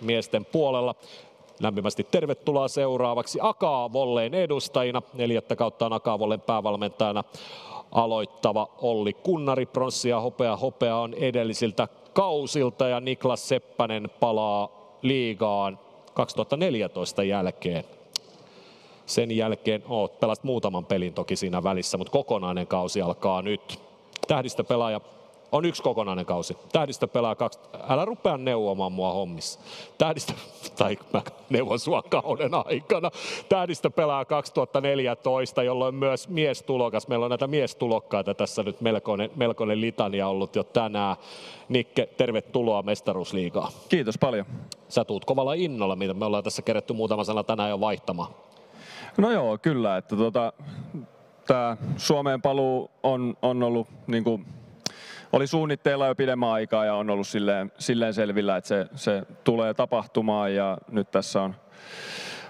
miesten puolella. Lämpimästi tervetuloa seuraavaksi Akaavolleen edustajina. Neljättä kautta on Akaavolleen päävalmentajana aloittava Olli Kunnari. Pronssi ja hopea. Hopea on edellisiltä kausilta ja Niklas Seppänen palaa liigaan 2014 jälkeen. Sen jälkeen oot pelat muutaman pelin toki siinä välissä, mutta kokonainen kausi alkaa nyt. Tähdistöpelaaja on yksi kokonainen kausi. Tähdistö pelaa kaksi. Älä rupea neuvomaan mua hommissa. Tähdistö, tai mä neuvon sua kauden aikana. Tähdistö pelaa 2014, jolloin myös miestulokas. Meillä on näitä miestulokkaita tässä nyt melkoinen, melkoinen litania ollut jo tänään. Nikke, tervetuloa mestaruusliigaan. Kiitos paljon. Sä tuut kovalla innolla, mitä me ollaan tässä kerätty muutama sana tänään jo vaihtamaan. No joo, kyllä. Että tota, tämä Suomeen paluu on, on ollut niin kuin oli suunnitteilla jo pidemmän aikaa ja on ollut silleen, silleen selvillä, että se, se tulee tapahtumaan ja nyt tässä on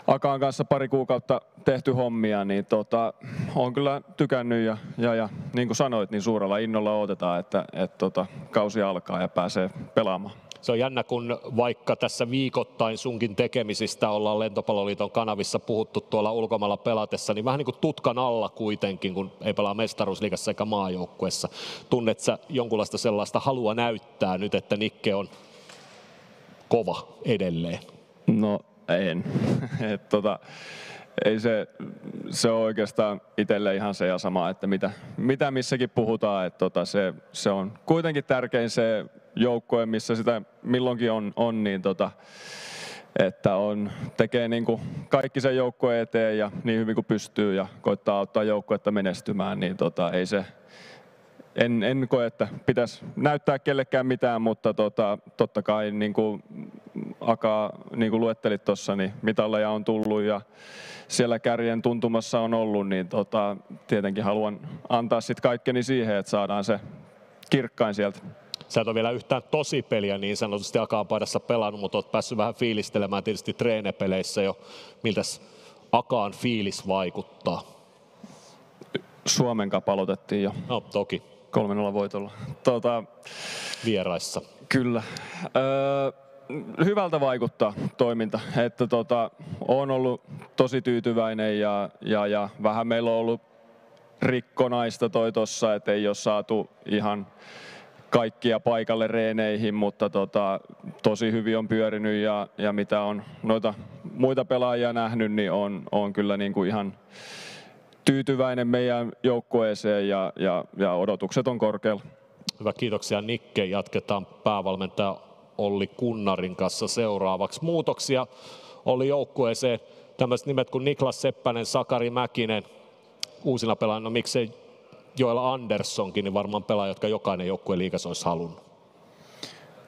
Akaan kanssa pari kuukautta tehty hommia, niin tota, on kyllä tykännyt ja, ja, ja niin kuin sanoit, niin suurella innolla odotetaan, että, että tota, kausi alkaa ja pääsee pelaamaan se on jännä, kun vaikka tässä viikoittain sunkin tekemisistä ollaan Lentopalloliiton kanavissa puhuttu tuolla ulkomailla pelatessa, niin vähän niin kuin tutkan alla kuitenkin, kun ei pelaa mestaruusliigassa eikä maajoukkuessa. Tunnet sä jonkunlaista sellaista halua näyttää nyt, että Nikke on kova edelleen? No en. Et, tota, ei se, se on oikeastaan itselle ihan se ja sama, että mitä, mitä missäkin puhutaan. Että tota, se, se on kuitenkin tärkein se joukkue, missä sitä milloinkin on, on niin tota, että on, tekee niin kuin kaikki sen joukkueen eteen ja niin hyvin kuin pystyy ja koittaa auttaa joukkuetta menestymään, niin tota, ei se, en, en koe, että pitäisi näyttää kellekään mitään, mutta tota, totta kai niin kuin Aka niin kuin luettelit tuossa, niin mitalleja on tullut ja siellä kärjen tuntumassa on ollut, niin tota, tietenkin haluan antaa sitten kaikkeni siihen, että saadaan se kirkkain sieltä. Sä et ole vielä yhtään tosipeliä niin sanotusti Akaan-paidassa pelannut, mutta olet päässyt vähän fiilistelemään tietysti treenepeleissä jo. Miltä Akaan fiilis vaikuttaa? Suomen kapalotettiin jo. No, toki. 3-0 voitolla. Tuota, Vieraissa. Kyllä. Öö, hyvältä vaikuttaa toiminta. Että tota, on ollut tosi tyytyväinen ja, ja, ja vähän meillä on ollut rikkonaista toi tossa, että ei ole saatu ihan kaikkia paikalle reeneihin, mutta tota, tosi hyvin on pyörinyt ja, ja mitä on noita muita pelaajia nähnyt, niin on, on kyllä niin kuin ihan tyytyväinen meidän joukkueeseen ja, ja, ja odotukset on korkealla. Hyvä, kiitoksia Nikke. Jatketaan päävalmentaja Olli Kunnarin kanssa seuraavaksi. Muutoksia oli joukkueeseen tämmöiset nimet kuin Niklas Seppänen, Sakari Mäkinen, uusina pelaajina, no miksei Joel Anderssonkin, niin varmaan pelaaja, jotka jokainen joukkue liikas olisi halunnut.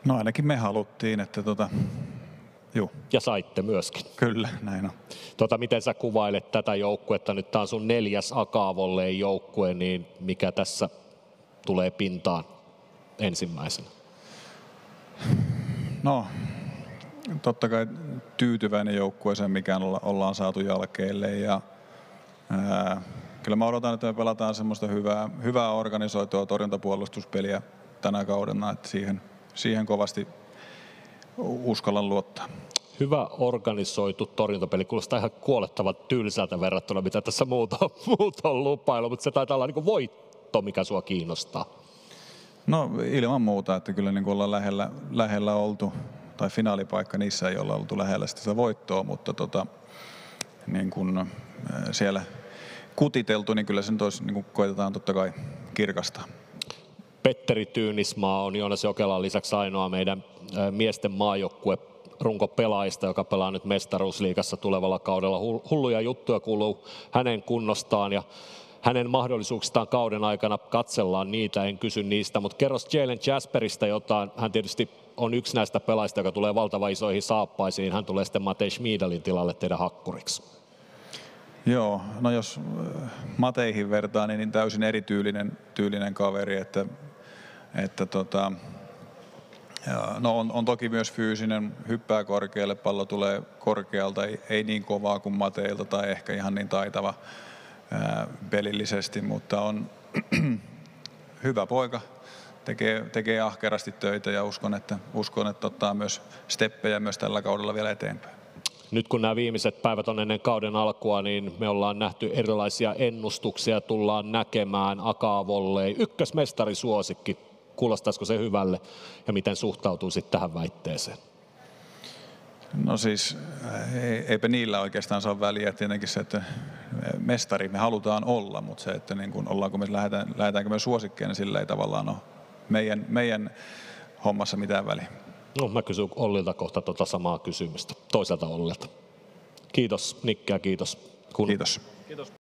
No ainakin me haluttiin, että tota, Juu. Ja saitte myöskin. Kyllä, näin on. Tota, miten sä kuvailet tätä joukkuetta? Nyt tämä on sun neljäs Akaavolleen joukkue, niin mikä tässä tulee pintaan ensimmäisenä? No, totta kai tyytyväinen joukkueeseen, mikä ollaan saatu jälkeelle. Ja, ää, kyllä mä odotan, että me pelataan semmoista hyvää, hyvää organisoitua torjuntapuolustuspeliä tänä kaudena, että siihen, siihen kovasti uskallan luottaa. Hyvä organisoitu torjuntapeli kuulostaa ihan kuolettavan tylsältä verrattuna, mitä tässä muuta, muuta on lupailu, mutta se taitaa olla niin voitto, mikä sua kiinnostaa. No ilman muuta, että kyllä niin kuin ollaan lähellä, lähellä oltu, tai finaalipaikka niissä ei olla oltu lähellä sitä voittoa, mutta tota, niin kuin siellä kutiteltu, niin kyllä sen tois, niin kuin koitetaan totta kai kirkastaa. Petteri Tyynismaa on Joonas Jokelan lisäksi ainoa meidän miesten maajoukkue runkopelaajista, joka pelaa nyt mestaruusliigassa tulevalla kaudella. Hulluja juttuja kuuluu hänen kunnostaan ja hänen mahdollisuuksistaan kauden aikana katsellaan niitä, en kysy niistä, mutta kerro Jalen Jasperista jotain. Hän tietysti on yksi näistä pelaajista, joka tulee valtava isoihin saappaisiin. Hän tulee sitten Matei Schmidalin tilalle teidän hakkuriksi. Joo, no jos äh, Mateihin vertaa, niin täysin erityylinen tyylinen kaveri, että, että tota, no on, on, toki myös fyysinen, hyppää korkealle, pallo tulee korkealta, ei, ei niin kovaa kuin Mateilta tai ehkä ihan niin taitava ää, pelillisesti, mutta on hyvä poika, tekee, tekee ahkerasti töitä ja uskon, että, uskon, että ottaa myös steppejä myös tällä kaudella vielä eteenpäin. Nyt kun nämä viimeiset päivät on ennen kauden alkua, niin me ollaan nähty erilaisia ennustuksia, tullaan näkemään Akavollei. Ykkösmestarisuosikki, kuulostaisiko se hyvälle ja miten suhtautuisit tähän väitteeseen? No siis eipä niillä oikeastaan saa väliä. Tietenkin se, että mestari me halutaan olla, mutta se, että niin kun ollaanko me, lähdetään, lähdetäänkö me suosikkeena, niin sillä ei tavallaan ole meidän, meidän hommassa mitään väliä. No mä kysyn Ollilta kohta tuota samaa kysymystä, toiselta Ollilta. Kiitos Nikke ja kiitos. Kun... Kiitos. Kiitos.